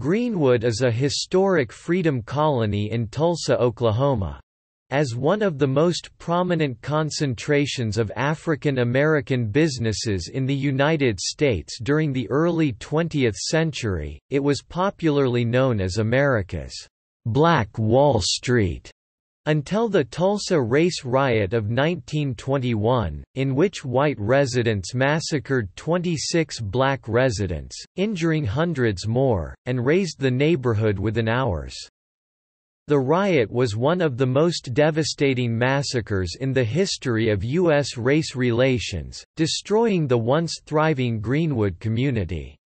Greenwood is a historic freedom colony in Tulsa, Oklahoma. As one of the most prominent concentrations of African American businesses in the United States during the early 20th century, it was popularly known as America's Black Wall Street. Until the Tulsa Race Riot of 1921, in which white residents massacred 26 black residents, injuring hundreds more, and razed the neighborhood within hours. The riot was one of the most devastating massacres in the history of U.S. race relations, destroying the once thriving Greenwood community.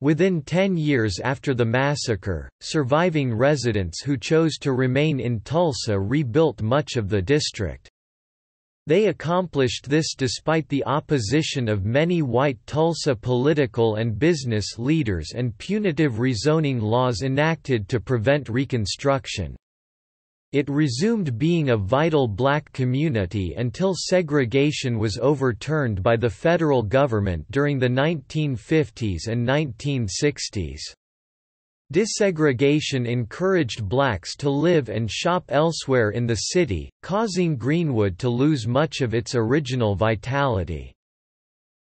Within 10 years after the massacre, surviving residents who chose to remain in Tulsa rebuilt much of the district. They accomplished this despite the opposition of many white Tulsa political and business leaders and punitive rezoning laws enacted to prevent Reconstruction. It resumed being a vital black community until segregation was overturned by the federal government during the 1950s and 1960s. Desegregation encouraged blacks to live and shop elsewhere in the city, causing Greenwood to lose much of its original vitality.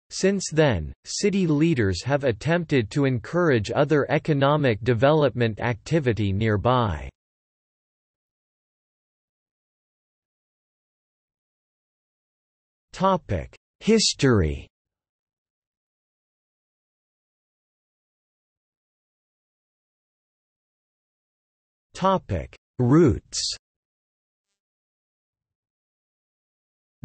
Since then, city leaders have attempted to encourage other economic development activity nearby. History. Topic: Roots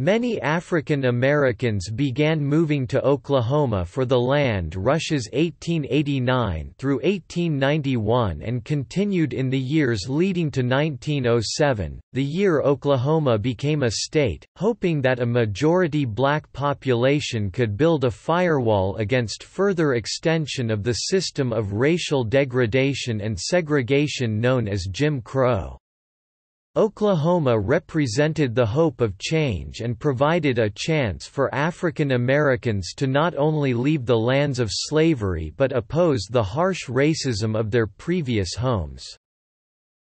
Many African Americans began moving to Oklahoma for the land rushes 1889 through 1891 and continued in the years leading to 1907, the year Oklahoma became a state, hoping that a majority black population could build a firewall against further extension of the system of racial degradation and segregation known as Jim Crow. Oklahoma represented the hope of change and provided a chance for African Americans to not only leave the lands of slavery but oppose the harsh racism of their previous homes.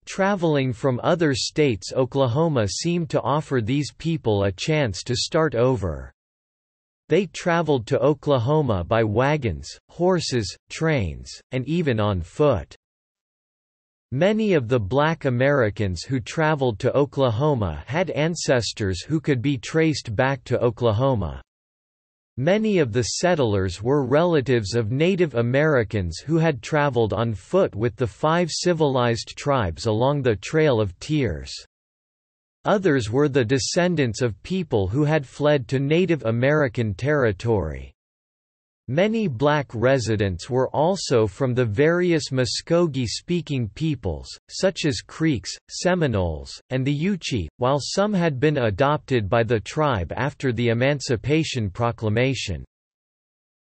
Traveling from other states Oklahoma seemed to offer these people a chance to start over. They traveled to Oklahoma by wagons, horses, trains, and even on foot. Many of the black Americans who traveled to Oklahoma had ancestors who could be traced back to Oklahoma. Many of the settlers were relatives of Native Americans who had traveled on foot with the five civilized tribes along the Trail of Tears. Others were the descendants of people who had fled to Native American territory. Many black residents were also from the various Muskogee-speaking peoples, such as Creeks, Seminoles, and the Yuchi, while some had been adopted by the tribe after the Emancipation Proclamation.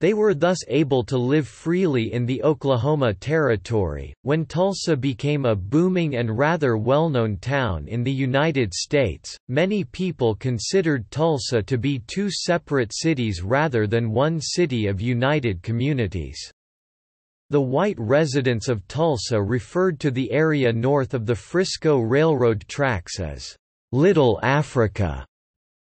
They were thus able to live freely in the Oklahoma Territory. When Tulsa became a booming and rather well known town in the United States, many people considered Tulsa to be two separate cities rather than one city of united communities. The white residents of Tulsa referred to the area north of the Frisco Railroad tracks as Little Africa.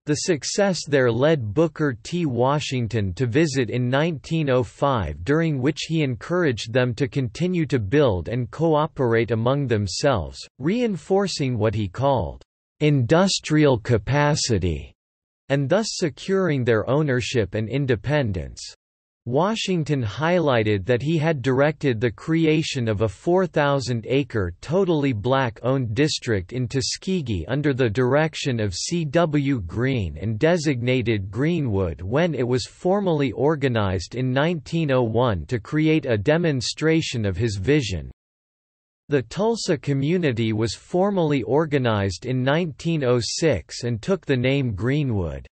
The success there led Booker T. Washington to visit in 1905 during which he encouraged them to continue to build and cooperate among themselves, reinforcing what he called, "...industrial capacity", and thus securing their ownership and independence. Washington highlighted that he had directed the creation of a 4,000-acre totally black-owned district in Tuskegee under the direction of C. W. Green and designated Greenwood when it was formally organized in 1901 to create a demonstration of his vision. The Tulsa community was formally organized in 1906 and took the name Greenwood.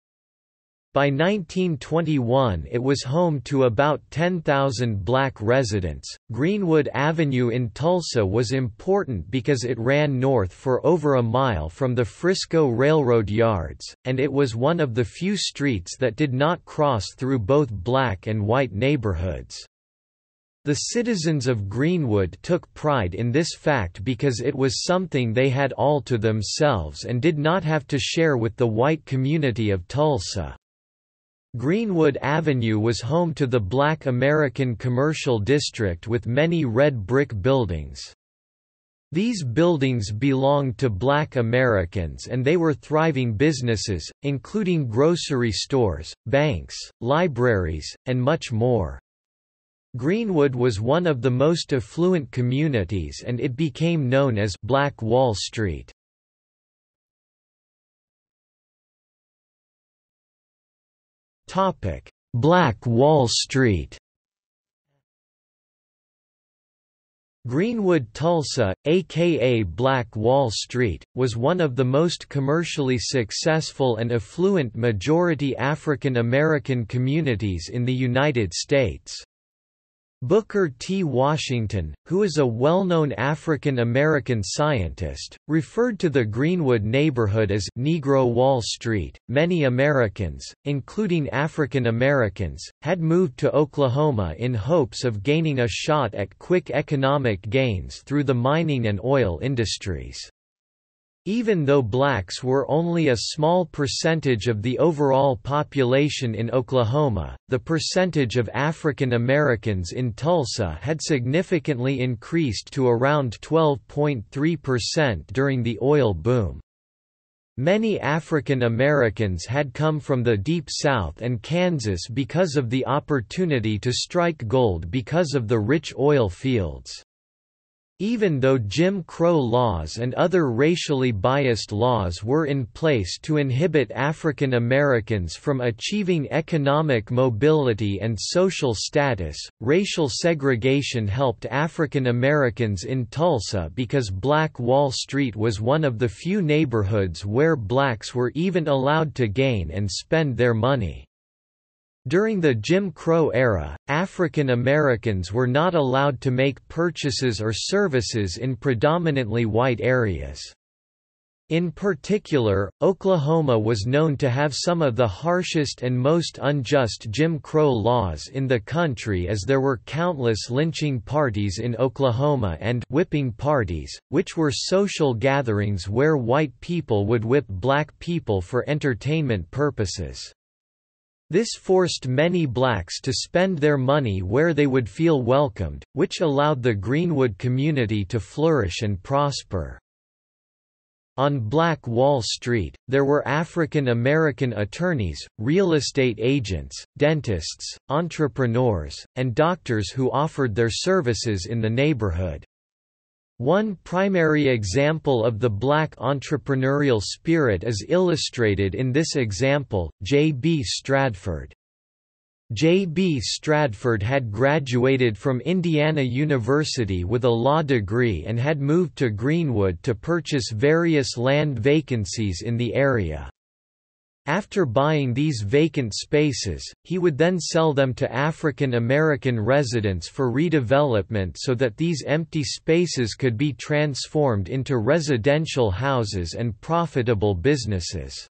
By 1921 it was home to about 10,000 black residents. Greenwood Avenue in Tulsa was important because it ran north for over a mile from the Frisco Railroad yards, and it was one of the few streets that did not cross through both black and white neighborhoods. The citizens of Greenwood took pride in this fact because it was something they had all to themselves and did not have to share with the white community of Tulsa. Greenwood Avenue was home to the Black American Commercial District with many red brick buildings. These buildings belonged to black Americans and they were thriving businesses, including grocery stores, banks, libraries, and much more. Greenwood was one of the most affluent communities and it became known as Black Wall Street. Black Wall Street Greenwood Tulsa, aka Black Wall Street, was one of the most commercially successful and affluent majority African American communities in the United States. Booker T. Washington, who is a well-known African-American scientist, referred to the Greenwood neighborhood as Negro Wall Street. Many Americans, including African Americans, had moved to Oklahoma in hopes of gaining a shot at quick economic gains through the mining and oil industries. Even though blacks were only a small percentage of the overall population in Oklahoma, the percentage of African Americans in Tulsa had significantly increased to around 12.3% during the oil boom. Many African Americans had come from the Deep South and Kansas because of the opportunity to strike gold because of the rich oil fields. Even though Jim Crow laws and other racially biased laws were in place to inhibit African Americans from achieving economic mobility and social status, racial segregation helped African Americans in Tulsa because Black Wall Street was one of the few neighborhoods where blacks were even allowed to gain and spend their money. During the Jim Crow era, African Americans were not allowed to make purchases or services in predominantly white areas. In particular, Oklahoma was known to have some of the harshest and most unjust Jim Crow laws in the country as there were countless lynching parties in Oklahoma and whipping parties, which were social gatherings where white people would whip black people for entertainment purposes. This forced many blacks to spend their money where they would feel welcomed, which allowed the Greenwood community to flourish and prosper. On Black Wall Street, there were African American attorneys, real estate agents, dentists, entrepreneurs, and doctors who offered their services in the neighborhood. One primary example of the black entrepreneurial spirit is illustrated in this example, J. B. Stradford. J. B. Stradford had graduated from Indiana University with a law degree and had moved to Greenwood to purchase various land vacancies in the area. After buying these vacant spaces, he would then sell them to African American residents for redevelopment so that these empty spaces could be transformed into residential houses and profitable businesses.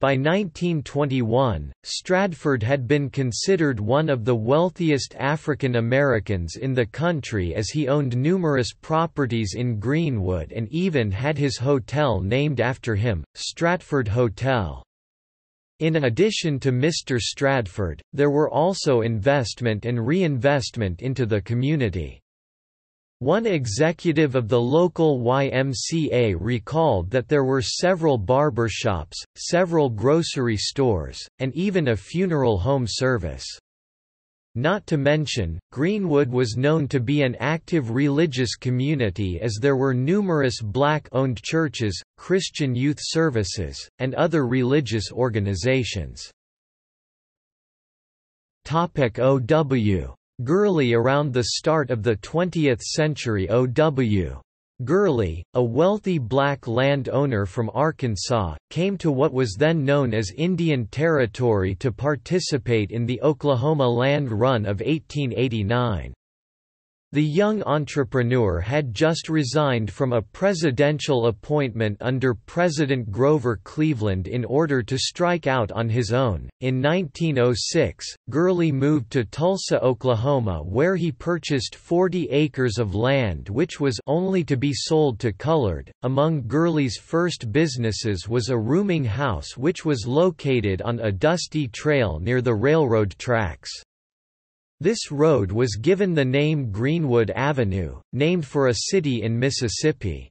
By 1921, Stradford had been considered one of the wealthiest African Americans in the country as he owned numerous properties in Greenwood and even had his hotel named after him, Stradford Hotel. In addition to Mr. Stradford, there were also investment and reinvestment into the community. One executive of the local YMCA recalled that there were several barber shops, several grocery stores, and even a funeral home service. Not to mention, Greenwood was known to be an active religious community as there were numerous black-owned churches, Christian youth services, and other religious organizations. OW. Gurley Around the start of the 20th century OW. Gurley, a wealthy black landowner from Arkansas, came to what was then known as Indian Territory to participate in the Oklahoma Land Run of 1889. The young entrepreneur had just resigned from a presidential appointment under President Grover Cleveland in order to strike out on his own. In 1906, Gurley moved to Tulsa, Oklahoma, where he purchased 40 acres of land which was only to be sold to colored. Among Gurley's first businesses was a rooming house which was located on a dusty trail near the railroad tracks. This road was given the name Greenwood Avenue, named for a city in Mississippi.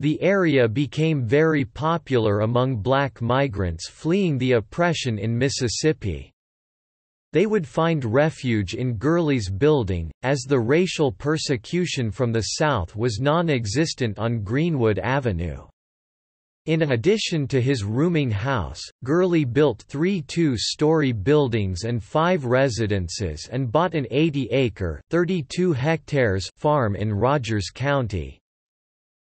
The area became very popular among black migrants fleeing the oppression in Mississippi. They would find refuge in Gurley's building, as the racial persecution from the South was non-existent on Greenwood Avenue. In addition to his rooming house, Gurley built three two-story buildings and five residences and bought an 80-acre farm in Rogers County.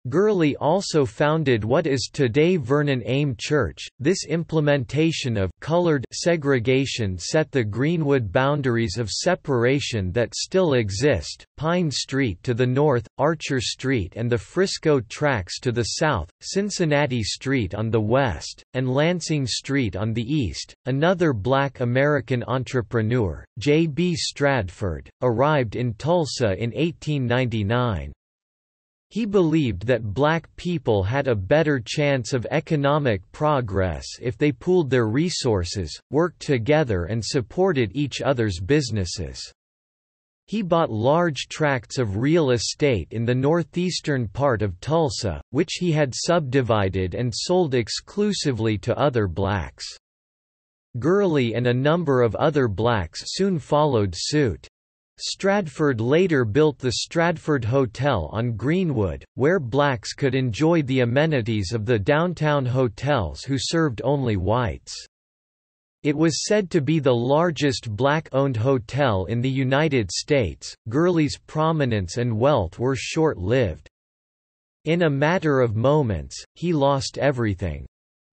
Gurley also founded what is today Vernon AME Church. This implementation of colored segregation set the Greenwood boundaries of separation that still exist Pine Street to the north, Archer Street and the Frisco Tracks to the south, Cincinnati Street on the west, and Lansing Street on the east. Another black American entrepreneur, J. B. Stradford, arrived in Tulsa in 1899. He believed that black people had a better chance of economic progress if they pooled their resources, worked together and supported each other's businesses. He bought large tracts of real estate in the northeastern part of Tulsa, which he had subdivided and sold exclusively to other blacks. Gurley and a number of other blacks soon followed suit. Stradford later built the Stradford Hotel on Greenwood, where blacks could enjoy the amenities of the downtown hotels who served only whites. It was said to be the largest black-owned hotel in the United States. Gurley's prominence and wealth were short-lived. In a matter of moments, he lost everything.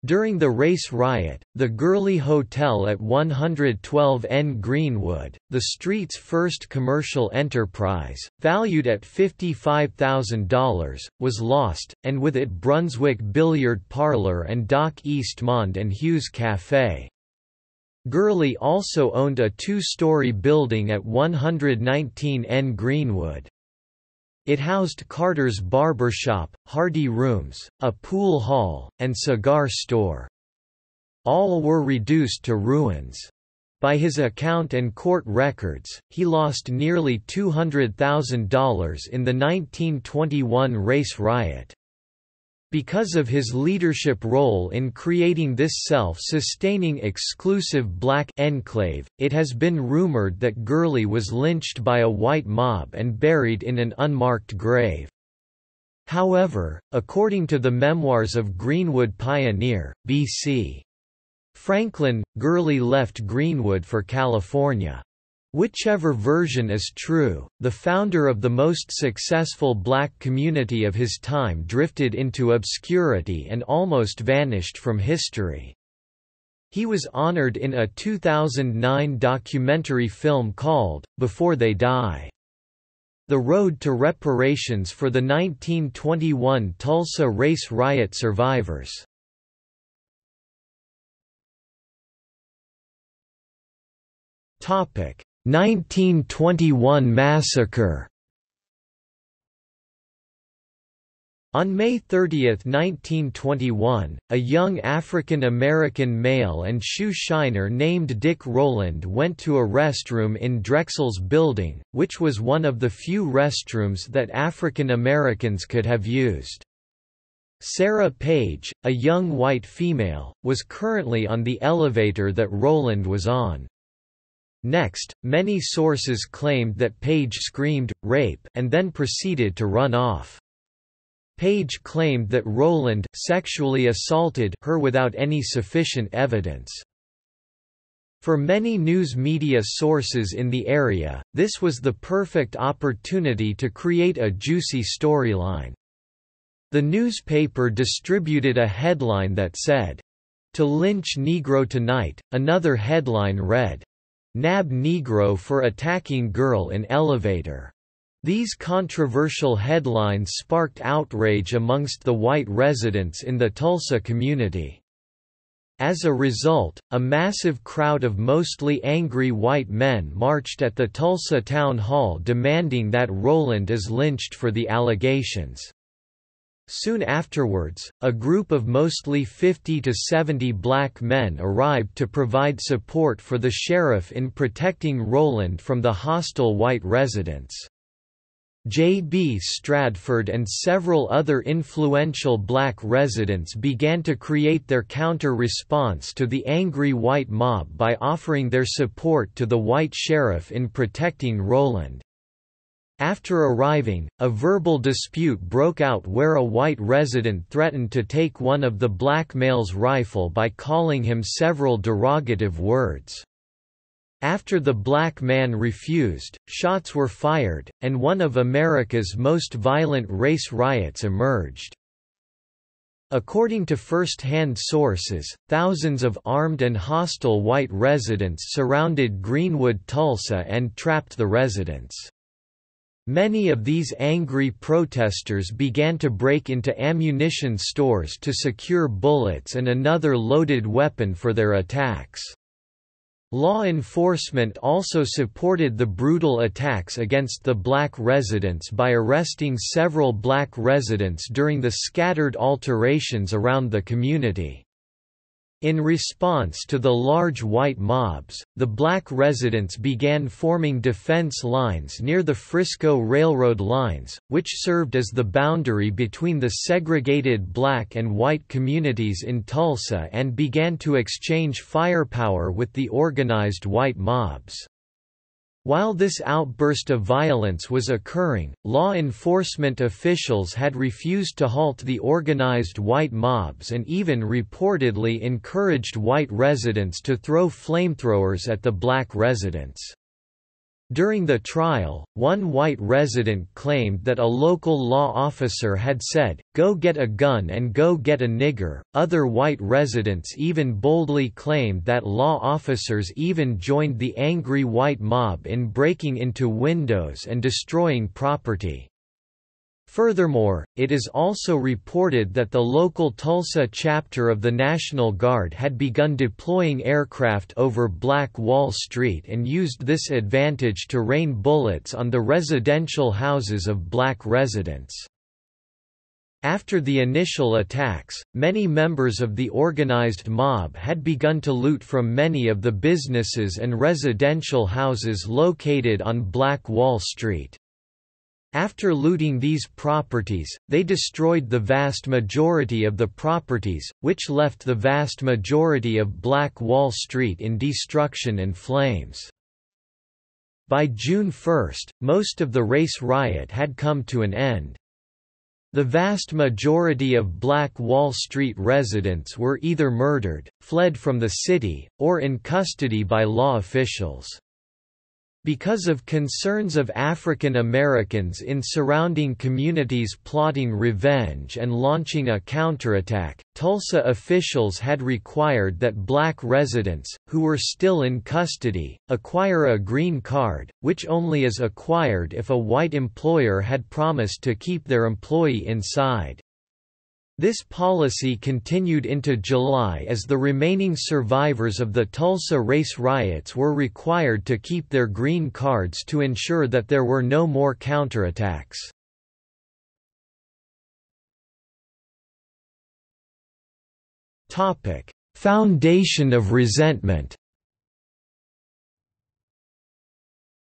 During the race riot, the Gurley Hotel at 112 N Greenwood, the street's first commercial enterprise, valued at $55,000, was lost, and with it Brunswick Billiard Parlor and Doc Eastmond and Hughes Café. Gurley also owned a two-story building at 119 N Greenwood. It housed Carter's barber shop, Hardy Rooms, a pool hall, and cigar store. All were reduced to ruins. By his account and court records, he lost nearly $200,000 in the 1921 race riot. Because of his leadership role in creating this self-sustaining exclusive black enclave, it has been rumored that Gurley was lynched by a white mob and buried in an unmarked grave. However, according to the memoirs of Greenwood pioneer, B.C. Franklin, Gurley left Greenwood for California. Whichever version is true, the founder of the most successful black community of his time drifted into obscurity and almost vanished from history. He was honored in a 2009 documentary film called, Before They Die. The Road to Reparations for the 1921 Tulsa Race Riot Survivors. Topic 1921 massacre On May 30, 1921, a young African-American male and shoe shiner named Dick Rowland went to a restroom in Drexel's building, which was one of the few restrooms that African Americans could have used. Sarah Page, a young white female, was currently on the elevator that Rowland was on. Next, many sources claimed that Page screamed, rape and then proceeded to run off. Page claimed that Rowland sexually assaulted her without any sufficient evidence. For many news media sources in the area, this was the perfect opportunity to create a juicy storyline. The newspaper distributed a headline that said, To lynch Negro tonight, another headline read, Nab Negro for attacking girl in elevator. These controversial headlines sparked outrage amongst the white residents in the Tulsa community. As a result, a massive crowd of mostly angry white men marched at the Tulsa Town Hall demanding that Rowland is lynched for the allegations. Soon afterwards, a group of mostly 50 to 70 black men arrived to provide support for the sheriff in protecting Rowland from the hostile white residents. J. B. Stradford and several other influential black residents began to create their counter-response to the angry white mob by offering their support to the white sheriff in protecting Rowland. After arriving, a verbal dispute broke out where a white resident threatened to take one of the black male's rifle by calling him several derogative words. After the black man refused, shots were fired, and one of America's most violent race riots emerged. According to first-hand sources, thousands of armed and hostile white residents surrounded Greenwood Tulsa and trapped the residents. Many of these angry protesters began to break into ammunition stores to secure bullets and another loaded weapon for their attacks. Law enforcement also supported the brutal attacks against the black residents by arresting several black residents during the scattered alterations around the community. In response to the large white mobs, the black residents began forming defense lines near the Frisco Railroad lines, which served as the boundary between the segregated black and white communities in Tulsa and began to exchange firepower with the organized white mobs. While this outburst of violence was occurring, law enforcement officials had refused to halt the organized white mobs and even reportedly encouraged white residents to throw flamethrowers at the black residents. During the trial, one white resident claimed that a local law officer had said, go get a gun and go get a nigger. Other white residents even boldly claimed that law officers even joined the angry white mob in breaking into windows and destroying property. Furthermore, it is also reported that the local Tulsa chapter of the National Guard had begun deploying aircraft over Black Wall Street and used this advantage to rain bullets on the residential houses of black residents. After the initial attacks, many members of the organized mob had begun to loot from many of the businesses and residential houses located on Black Wall Street. After looting these properties, they destroyed the vast majority of the properties, which left the vast majority of Black Wall Street in destruction and flames. By June 1, most of the race riot had come to an end. The vast majority of Black Wall Street residents were either murdered, fled from the city, or in custody by law officials. Because of concerns of African Americans in surrounding communities plotting revenge and launching a counterattack, Tulsa officials had required that black residents, who were still in custody, acquire a green card, which only is acquired if a white employer had promised to keep their employee inside. This policy continued into July as the remaining survivors of the Tulsa race riots were required to keep their green cards to ensure that there were no more counterattacks. Foundation of resentment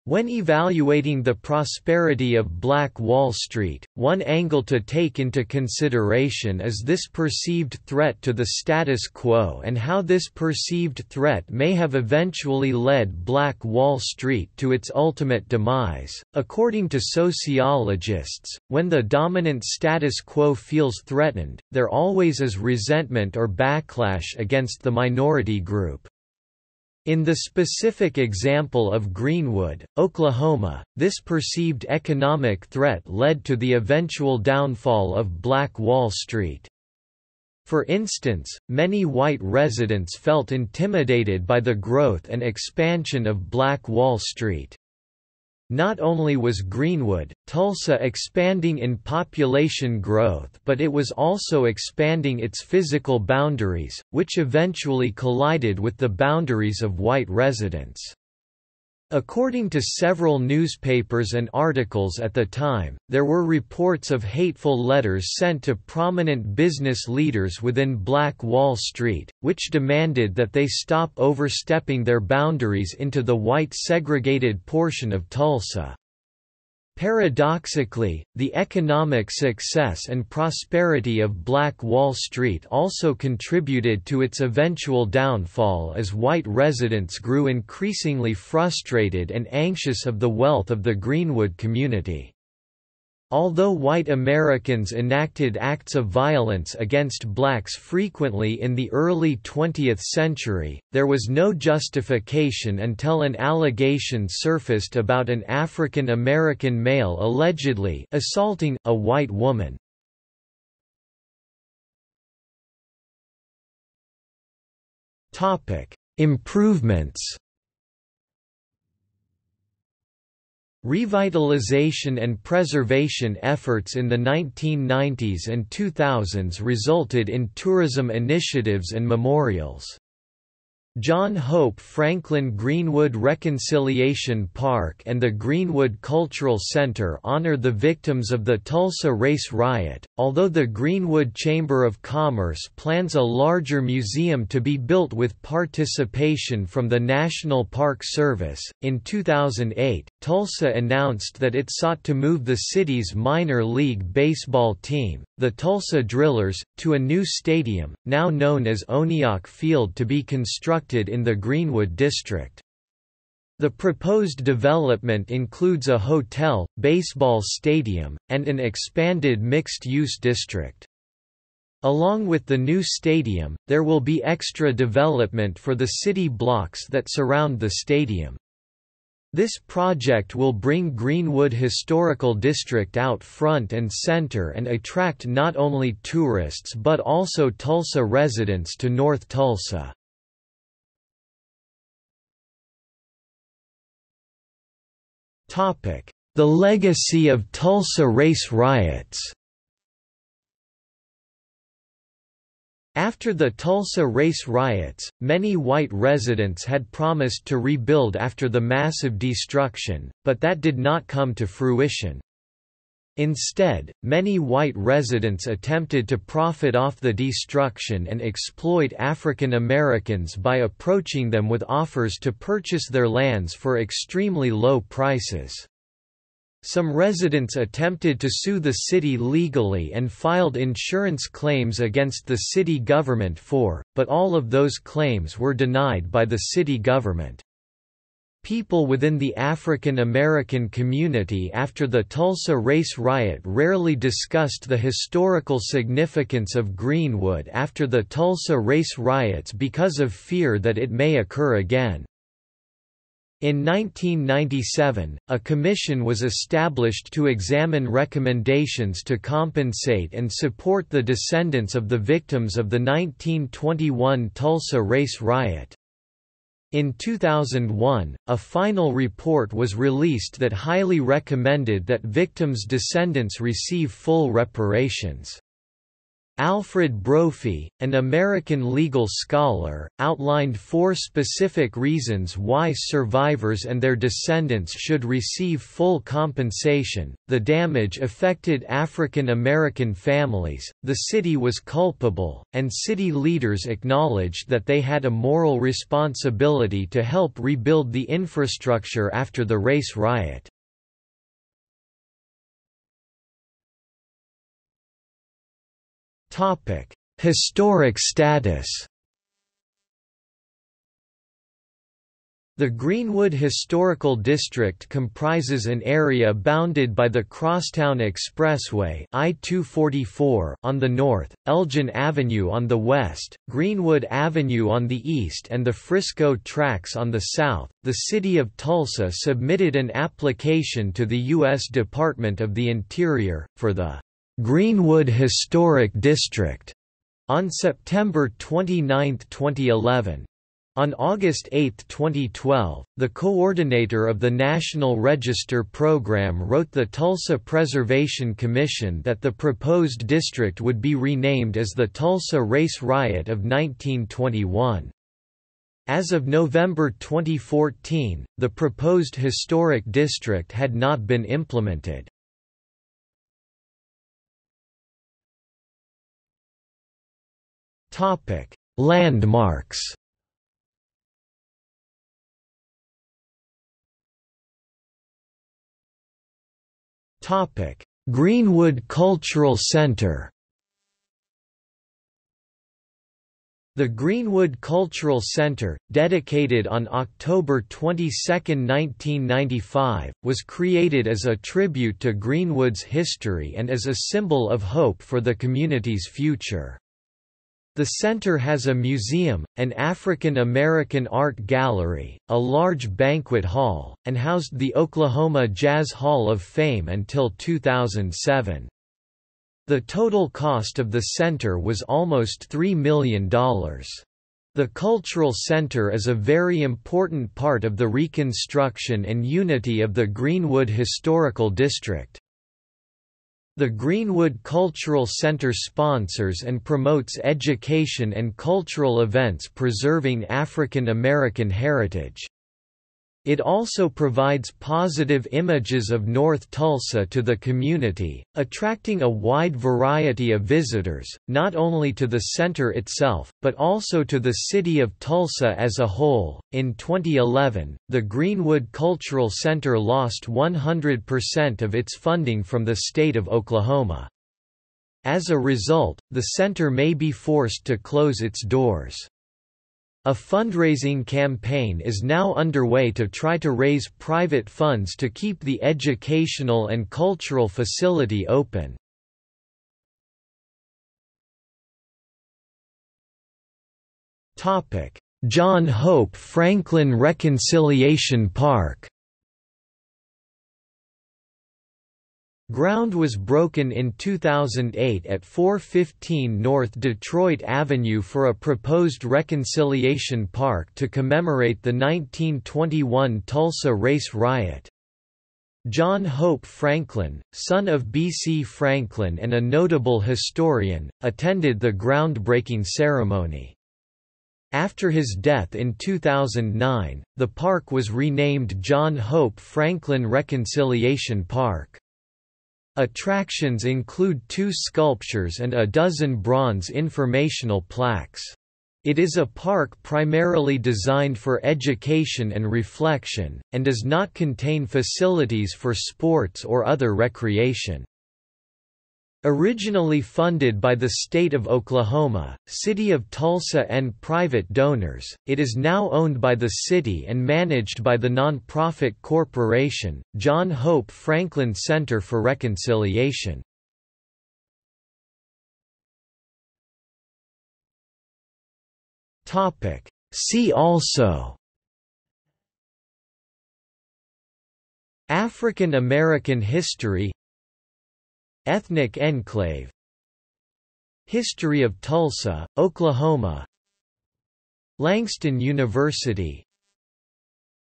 When evaluating the prosperity of Black Wall Street, one angle to take into consideration is this perceived threat to the status quo and how this perceived threat may have eventually led Black Wall Street to its ultimate demise. According to sociologists, when the dominant status quo feels threatened, there always is resentment or backlash against the minority group. In the specific example of Greenwood, Oklahoma, this perceived economic threat led to the eventual downfall of Black Wall Street. For instance, many white residents felt intimidated by the growth and expansion of Black Wall Street. Not only was Greenwood, Tulsa expanding in population growth but it was also expanding its physical boundaries, which eventually collided with the boundaries of white residents. According to several newspapers and articles at the time, there were reports of hateful letters sent to prominent business leaders within Black Wall Street, which demanded that they stop overstepping their boundaries into the white segregated portion of Tulsa. Paradoxically, the economic success and prosperity of Black Wall Street also contributed to its eventual downfall as white residents grew increasingly frustrated and anxious of the wealth of the Greenwood community. Although white Americans enacted acts of violence against blacks frequently in the early 20th century, there was no justification until an allegation surfaced about an African American male allegedly assaulting a white woman. Improvements Revitalization and preservation efforts in the 1990s and 2000s resulted in tourism initiatives and memorials. John Hope Franklin Greenwood Reconciliation Park and the Greenwood Cultural Center honor the victims of the Tulsa Race Riot, although the Greenwood Chamber of Commerce plans a larger museum to be built with participation from the National Park Service. In 2008, Tulsa announced that it sought to move the city's minor league baseball team, the Tulsa Drillers, to a new stadium, now known as Oneok Field to be constructed in the Greenwood district. The proposed development includes a hotel, baseball stadium, and an expanded mixed-use district. Along with the new stadium, there will be extra development for the city blocks that surround the stadium. This project will bring Greenwood Historical District out front and center and attract not only tourists but also Tulsa residents to North Tulsa. The legacy of Tulsa race riots After the Tulsa race riots, many white residents had promised to rebuild after the massive destruction, but that did not come to fruition. Instead, many white residents attempted to profit off the destruction and exploit African Americans by approaching them with offers to purchase their lands for extremely low prices. Some residents attempted to sue the city legally and filed insurance claims against the city government for, but all of those claims were denied by the city government. People within the African American community after the Tulsa race riot rarely discussed the historical significance of Greenwood after the Tulsa race riots because of fear that it may occur again. In 1997, a commission was established to examine recommendations to compensate and support the descendants of the victims of the 1921 Tulsa race riot. In 2001, a final report was released that highly recommended that victims' descendants receive full reparations. Alfred Brophy, an American legal scholar, outlined four specific reasons why survivors and their descendants should receive full compensation. The damage affected African American families, the city was culpable, and city leaders acknowledged that they had a moral responsibility to help rebuild the infrastructure after the race riot. Historic status. The Greenwood Historical District comprises an area bounded by the Crosstown Expressway I-244 on the north, Elgin Avenue on the west, Greenwood Avenue on the east and the Frisco Tracks on the south. The City of Tulsa submitted an application to the U.S. Department of the Interior, for the Greenwood Historic District on September 29, 2011. On August 8, 2012, the coordinator of the National Register program wrote the Tulsa Preservation Commission that the proposed district would be renamed as the Tulsa Race Riot of 1921. As of November 2014, the proposed historic district had not been implemented. Landmarks. Greenwood Cultural Center. The Greenwood Cultural Center, dedicated on October 22, 1995, was created as a tribute to Greenwood's history and as a symbol of hope for the community's future. The center has a museum, an African American art gallery, a large banquet hall, and housed the Oklahoma Jazz Hall of Fame until 2007. The total cost of the center was almost $3 million. The Cultural Center is a very important part of the reconstruction and unity of the Greenwood Historical District. The Greenwood Cultural Center sponsors and promotes education and cultural events preserving African American heritage. It also provides positive images of North Tulsa to the community, attracting a wide variety of visitors, not only to the center itself, but also to the city of Tulsa as a whole. In 2011, the Greenwood Cultural Center lost 100% of its funding from the state of Oklahoma. As a result, the center may be forced to close its doors. A fundraising campaign is now underway to try to raise private funds to keep the educational and cultural facility open. John Hope Franklin Reconciliation Park Ground was broken in 2008 at 415 North Detroit Avenue for a proposed reconciliation park to commemorate the 1921 Tulsa race riot. John Hope Franklin, son of B.C. Franklin and a notable historian, attended the groundbreaking ceremony. After his death in 2009, the park was renamed John Hope Franklin Reconciliation Park. Attractions include two sculptures and a dozen bronze informational plaques. It is a park primarily designed for education and reflection, and does not contain facilities for sports or other recreation. Originally funded by the state of Oklahoma, City of Tulsa and private donors, it is now owned by the city and managed by the nonprofit corporation, John Hope Franklin Center for Reconciliation. See also African American history Ethnic enclave. History of Tulsa, Oklahoma. Langston University.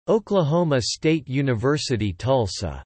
Oklahoma State University Tulsa